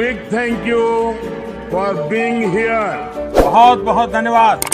Big thank you for being here बहुत बहुत धन्यवाद।